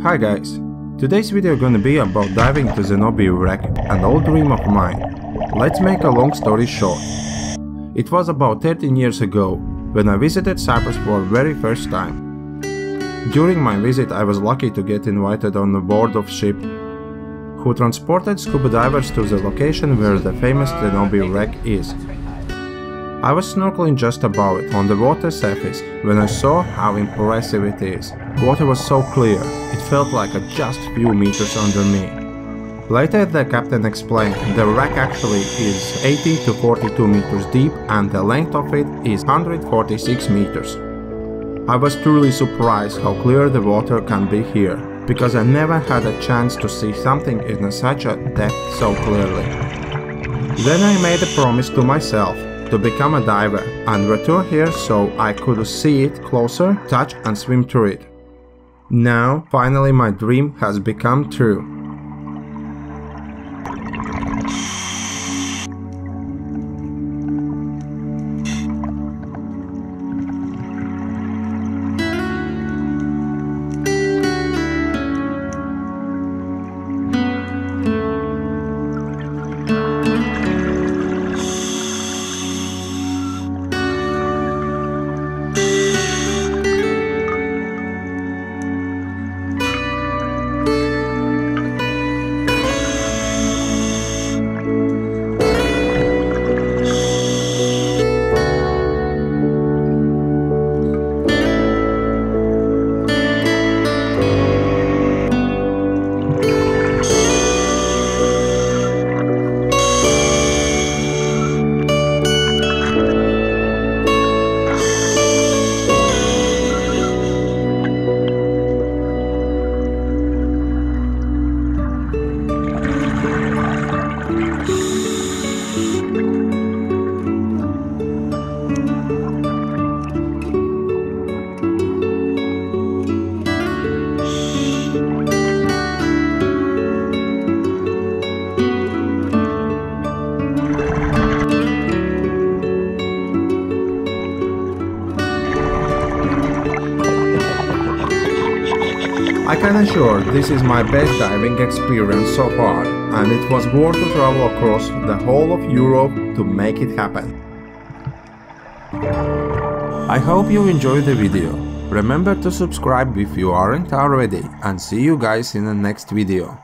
Hi guys, today's video is gonna be about diving to Zenobia wreck, an old dream of mine. Let's make a long story short. It was about 13 years ago, when I visited Cyprus for very first time. During my visit I was lucky to get invited on the board of ship who transported scuba divers to the location where the famous Zenobia wreck is. I was snorkeling just above it on the water surface when I saw how impressive it is. Water was so clear, it felt like a just few meters under me. Later the captain explained the wreck actually is 80 to 42 meters deep and the length of it is 146 meters. I was truly surprised how clear the water can be here, because I never had a chance to see something in such a depth so clearly. Then I made a promise to myself to become a diver and return here so I could see it closer, touch and swim through it. Now, finally my dream has become true. I can assure this is my best diving experience so far and it was worth to travel across the whole of Europe to make it happen. I hope you enjoyed the video. Remember to subscribe if you aren't already and see you guys in the next video.